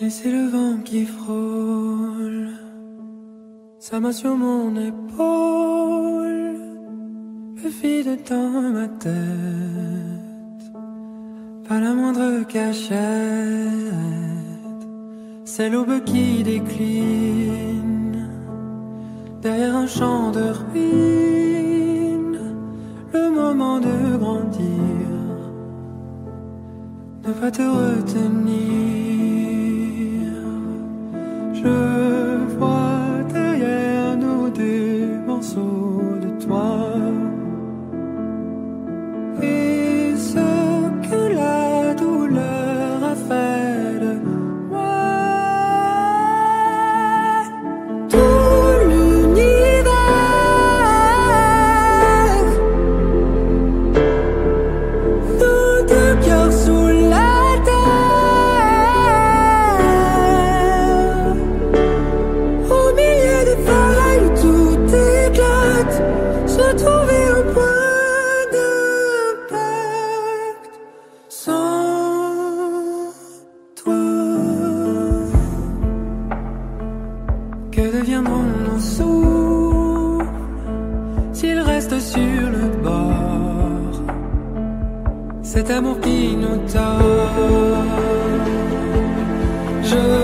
Et c'est le vent qui frôle sa main sur mon épaule, me vide dans ma tête, pas la moindre cachette. C'est l'aube qui décline derrière un champ de ruines, le moment de grandir ne va te retenir. reviendront en souffle s'ils sur le bord. Cet amour qui nous tord. Je